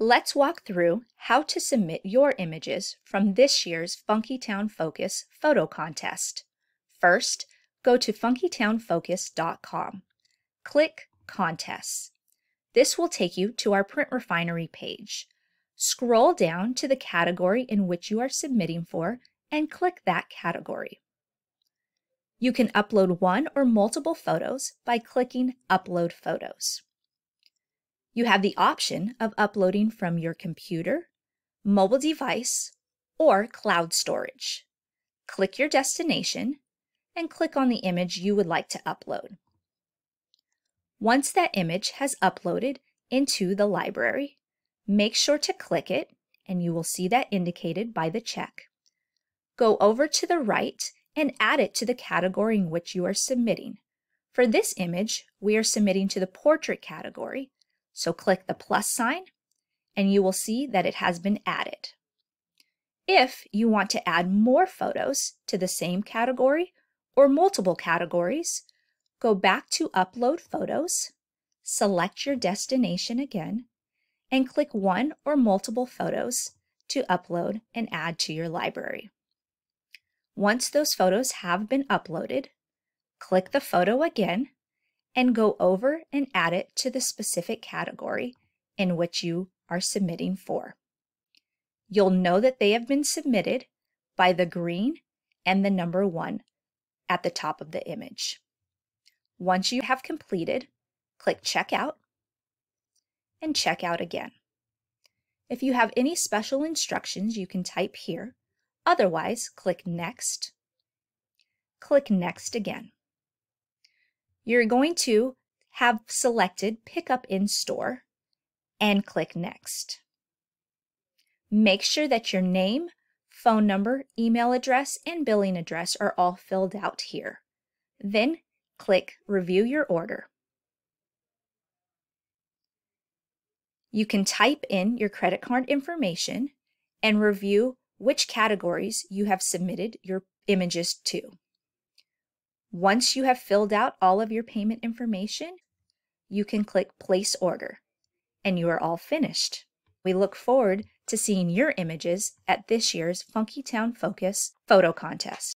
Let's walk through how to submit your images from this year's Funkytown Focus photo contest. First, go to funkytownfocus.com. Click Contests. This will take you to our Print Refinery page. Scroll down to the category in which you are submitting for and click that category. You can upload one or multiple photos by clicking Upload Photos. You have the option of uploading from your computer, mobile device, or cloud storage. Click your destination and click on the image you would like to upload. Once that image has uploaded into the library, make sure to click it and you will see that indicated by the check. Go over to the right and add it to the category in which you are submitting. For this image, we are submitting to the portrait category, so click the plus sign and you will see that it has been added. If you want to add more photos to the same category or multiple categories, go back to Upload Photos, select your destination again, and click one or multiple photos to upload and add to your library. Once those photos have been uploaded, click the photo again and go over and add it to the specific category in which you are submitting for. You'll know that they have been submitted by the green and the number one at the top of the image. Once you have completed, click Checkout and check out again. If you have any special instructions, you can type here. Otherwise, click Next. Click Next again you're going to have selected Pickup in Store and click Next. Make sure that your name, phone number, email address, and billing address are all filled out here. Then click Review Your Order. You can type in your credit card information and review which categories you have submitted your images to. Once you have filled out all of your payment information, you can click Place Order, and you are all finished. We look forward to seeing your images at this year's Funkytown Focus photo contest.